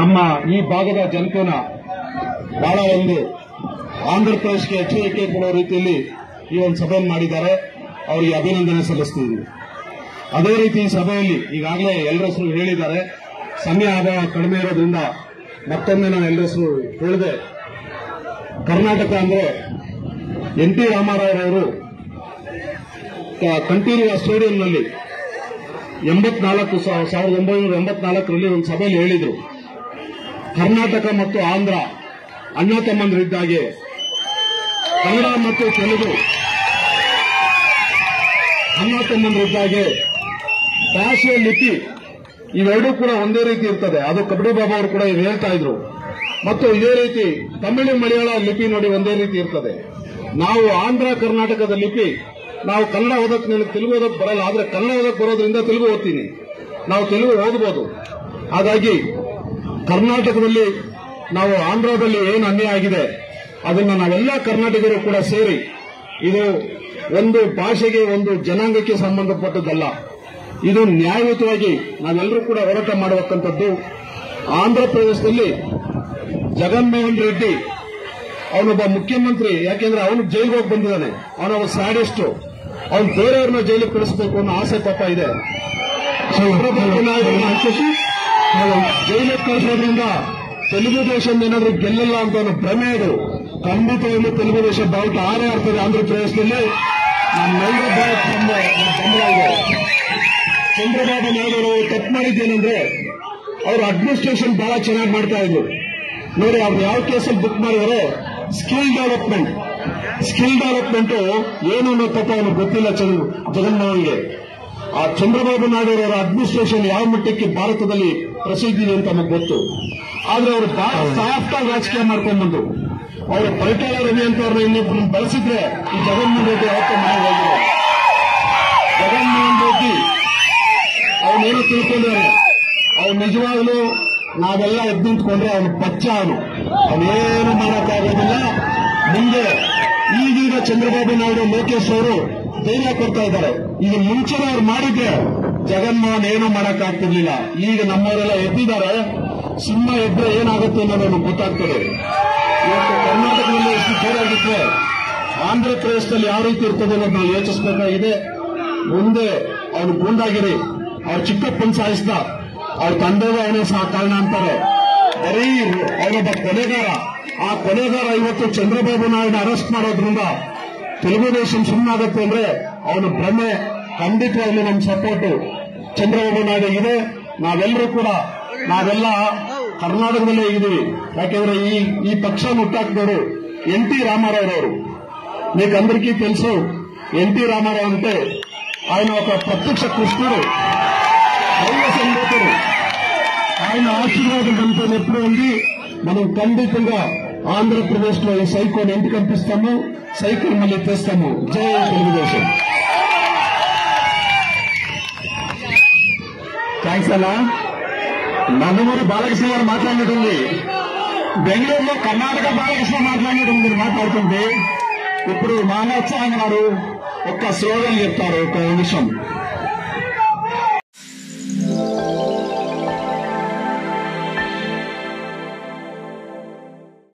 ನಮ್ಮ ಈ ಭಾಗದ ಜನತೆನ ಬಹಳ ಒಂದು ಆಂಧ್ರ ಪ್ರದೇಶಕ್ಕೆ ಎಚ್ಚರಿಕೆ ಕೊಡುವ ರೀತಿಯಲ್ಲಿ ಈ ಒಂದು ಸಭೆಯನ್ನು ಮಾಡಿದ್ದಾರೆ. ಅವರಿಗೆ ಅಭಿನಂದನೆ ಸಲ್ಲಿಸ್ತಿದ್ದೀನಿ. ಅದೇ ರೀತಿ ಈ ಸಭೆಯಲ್ಲಿ ಈಗಾಗಲೇ ಎಲ್ಲರ ಹೇಳಿದ್ದಾರೆ. ಸಮಯ ಅಭಾವ ಕಡಿಮೆ ಇರೋದ್ರಿಂದ ಮತ್ತೊಮ್ಮೆ ನಾನು ಎಲ್ಲರ ಹೆಸರು ಹೇಳಿದೆ. ಕರ್ನಾಟಕ ಅಂದ್ರೆ ಎನ್ ಟಿ ರಾಮಾರಾಯರವರು ಕಂಟಿನ್ಯೂ ಸ್ಟೇಡಿಯಂನಲ್ಲಿ ಎಂಬತ್ನಾಲ್ಕು ಸಾವಿರದ ಒಂಬೈನೂರ ಎಂಬತ್ನಾಲ್ಕರಲ್ಲಿ ಒಂದು ಸಭೆಯಲ್ಲಿ ಹೇಳಿದ್ರು. ಕರ್ನಾಟಕ ಮತ್ತು ಆಂಧ್ರ ಅಣ್ಣ ತಮ್ಮಂದರಿದ್ದಾಗೆ ಕನ್ನಡ ಮತ್ತು ತೆಲುಗು ಅಣ್ಣ ತಮ್ಮಂದರಿದ್ದಾಗೆ ಭಾಷೆ ಲಿಪಿ ಇವೆರಡೂ ಕೂಡ ಒಂದೇ ರೀತಿ ಇರ್ತದೆ. ಅದು ಕಬಡ್ಡಿ ಬಾಬಾ ಅವರು ಕೂಡ ಹೇಳ್ತಾ ಇದ್ರು. ಮತ್ತು ಇದೇ ರೀತಿ ತಮಿಳು ಮಲಯಾಳ ಲಿಪಿ ನೋಡಿ ಒಂದೇ ರೀತಿ ಇರ್ತದೆ. ನಾವು ಆಂಧ್ರ ಕರ್ನಾಟಕದ ಲಿಪಿ ನಾವು ಕನ್ನಡ ಓದಕ್ಕೆ ನನಗೆ ತೆಲುಗು ಓದಕ್ಕೆ ಬರಲ್ಲ, ಆದರೆ ಕನ್ನಡ ಓದಕ್ಕೆ ಬರೋದ್ರಿಂದ ತೆಲುಗು ಓದ್ತೀನಿ. ನಾವು ತೆಲುಗು ಓದಬಹುದು ಹಾಗಾಗಿ ಕರ್ನಾಟಕದಲ್ಲಿ ನಾವು ಆಂಧ್ರದಲ್ಲಿ ಏನು ಅನ್ಯಾಯ ಆಗಿದೆ, ಅದನ್ನು ನಾವೆಲ್ಲ ಕರ್ನಾಟಕರು ಕೂಡ ಸೇರಿ, ಇದು ಒಂದು ಭಾಷೆಗೆ ಒಂದು ಜನಾಂಗಕ್ಕೆ ಸಂಬಂಧಪಟ್ಟದ್ದಲ್ಲ. ಇದು ನ್ಯಾಯಯುತವಾಗಿ ನಾವೆಲ್ಲರೂ ಕೂಡ ಹೋರಾಟ ಮಾಡಬೇಕಂತದ್ದು ಆಂಧ್ರ ಪ್ರದೇಶದಲ್ಲಿ ಜಗನ್ಮೋಹನ್ ರೆಡ್ಡಿ ಅವನೊಬ್ಬ ಮುಖ್ಯಮಂತ್ರಿ, ಯಾಕೆಂದ್ರೆ ಅವನು ಜೈಲಿಗೆ ಹೋಗಿ ಬಂದಿದ್ದಾನೆ. ಅವನೊಬ್ಬ ಸ್ಯಾಡಿಸ್ಟ್. ಅವನು ಬೇರೆಯವ್ರನ್ನ ಜೈಲಿಗೆ ಕಳಿಸ್ಬೇಕು ಅನ್ನೋ ಆಸೆ ಪಾಪ ಇದೆ. ಜೈಲಿಗೆ ಕಳಿಸೋದ್ರಿಂದ ತೆಲುಗು ದೇಶದಿಂದ ಏನಾದ್ರೂ ಗೆಲ್ಲಲ್ಲ ಅಂತ ಅನ್ನೋ ಭ್ರಮೆ ಇದು ಖಂಡಿತವಾಗ್ಲೂ ತೆಲುಗು ದೇಶ ಬಾವುಟ ಆರೇ ಆಗ್ತದೆ ಆಂಧ್ರ ಪ್ರದೇಶದಲ್ಲಿ. ನಮ್ಮೆಲ್ಲರ ಬಾವುಟ ಬೆಂಬಲ ಇದೆ ಚಂದ್ರಬಾಬು ನಾಯ್ಡು ಅವರು ತಪ್ಪು ಮಾಡಿದ್ದೇನೆಂದ್ರೆ ಅವರು ಅಡ್ಮಿನಿಸ್ಟ್ರೇಷನ್ ಬಹಳ ಚೆನ್ನಾಗಿ ಮಾಡ್ತಾ ಇದ್ರು. ನೋಡಿ, ಅವ್ರು ಯಾವ ಕೇಸಲ್ಲಿ ಬುಕ್ ಮಾಡಿದಾರೋ ಸ್ಕಿಲ್ ಡೆವಲಪ್ಮೆಂಟ್ ಸ್ಕಿಲ್ ಡೆವಲಪ್ಮೆಂಟ್ ಏನು ಅನ್ನೋ ಪಾಪ ಅವನಿಗೆ ಗೊತ್ತಿಲ್ಲ ಚಂದ್ರ ಜಗನ್ಮೋಹನ್ಗೆ ಆ ಚಂದ್ರಬಾಬು ನಾಯ್ಡು ಅವರ ಅಡ್ಮಿನಿಸ್ಟ್ರೇಷನ್ ಯಾವ ಮಟ್ಟಕ್ಕೆ ಭಾರತದಲ್ಲಿ ಪ್ರಸಿದ್ಧಿ ಇದೆ ಅಂತ ನಮಗೆ ಗೊತ್ತು. ಆದ್ರೆ ಅವರು ಬಹಳ ಸಾಫ್ಟ್ ಆಗಿ ರಾಜಕೀಯ ಮಾಡ್ಕೊಂಡ್ ಬಂದು ಅವರು ಪರಿಟಾಳ ರವಿ ಅಂತ ಅವ್ರನ್ನ ಬಳಸಿದ್ರೆ ಈ ಜಗನ್ಮೋಹನ್ ರೆಡ್ಡಿ ಯಾವತ್ತೂ ಮನೆಗೆ ಹೋಗಿಲ್ಲ. ಜಗನ್ಮೋಹನ್ ರೆಡ್ಡಿ ಅವನೇನು ತಿಳ್ಕೊಂಡ್ರೆ ಅವ್ನು ನಿಜವಾಗ್ಲೂ ನಾವೆಲ್ಲ ಎದ್ದು ನಿಂತ್ಕೊಂಡ್ರೆ ಅವನು ಪಚ್ಚ ಅವನು. ಅವನೇನು ಮಾಡೋಕ್ಕಾಗೋದಿಲ್ಲ. ಚಂದ್ರಬಾಬು ನಾಯ್ಡು, ಲೋಕೇಶ್ ಅವರು ಧೈರ್ಯ ಕೊಡ್ತಾ ಇದ್ದಾರೆ. ಈಗ ಮುಂಚೆನೇ ಅವ್ರು ಮಾಡಿದ್ರೆ ಜಗನ್ಮೋಹನ್ ಏನು ಮಾಡಕ್ಕಾಗ್ತಿರ್ಲಿಲ್ಲ ಈಗ ನಮ್ಮವರೆಲ್ಲ ಎದ್ದಿದ್ದಾರೆ. ಸಿಂಹ ಎದ್ರೆ ಏನಾಗುತ್ತೆ ಅನ್ನೋದು ಗೊತ್ತಾಗ್ತದೆ. ಇವತ್ತು ಕರ್ನಾಟಕದಲ್ಲಿ ಎಷ್ಟು ಜೋರಾಗಿದ್ರೆ ಆಂಧ್ರ ಪ್ರದೇಶದಲ್ಲಿ ಯಾವ ರೀತಿ ಇರ್ತದೆ ಅನ್ನೋದು ನಾವು ಯೋಚಿಸಬೇಕಾಗಿದೆ. ಮುಂದೆ ಅವನು ಗೂಂಡಾಗಿರಿ. ಅವ್ರ ಚಿಕ್ಕಪ್ಪನ ಸಾಯಿಸ್ದ. ಅವ್ರ ತಂದೆಗೂ ಅವನೇ ಸಹ ಕಾರಣ ಅಂತಾರೆ. ಬರೀ ಅವನೊಬ್ಬ ಕೊಲೆಗಾರ ಆ ಕೊಲೆಗಾರ ಇವತ್ತು ಚಂದ್ರಬಾಬು ನಾಯ್ಡು ಅರೆಸ್ಟ್ ಮಾಡೋದ್ರಿಂದ ತೆಲುಗುದೇಶಂ ಸುಮ್ಮನಾಗತ್ತೆ ಅಂದ್ರೆ ಅವನ ಭ್ರಮೆ ಖಂಡಿತವಾಗ್ಲೂ ನಮ್ಮ ಸಪೋರ್ಟ್ ಚಂದ್ರಬಾಬು ನಾಯ್ಡು ಇದೆ ನಾವೆಲ್ಲರೂ ಕೂಡ ನಾವೆಲ್ಲ ಕರ್ನಾಟಕದಲ್ಲೇ ಇದೀವಿ ಯಾಕೆಂದ್ರೆ ఈ ఈ పక్షం ಹುಟ್ಟಾಕ್ದವರು ఎన్ టి రామారావు గారు మీకు అందరికీ తెలుసు ఎన్టీ రామారావు అంటే ఆయన ఒక ప్రత్యక్ష కృష్ణుడు దైవ సంగతుడు ఆయన ఆశీర్వాదం మనతో ఎప్పుడు ఉంది మనం ఖండితంగా ఆంధ్రప్రదేశ్లో ఈ సైకోని ఎందుకు కనిపిస్తాము? సైకిల్ మళ్ళీ తెస్తాము. జై తెలుగుదేశం. థ్యాంక్స్ అలా నందమూరి బాలకృష్ణ గారు మాట్లాడినట్టుంది బెంగళూరులో కర్ణాటక బాలకృష్ణ మాట్లాడినట్టుంది మీరు మాట్లాడుతుంటే ఇప్పుడు మానోత్సాహం గారు ఒక్క స్లోగన్ చెప్తారు. ఒక నిమిషం.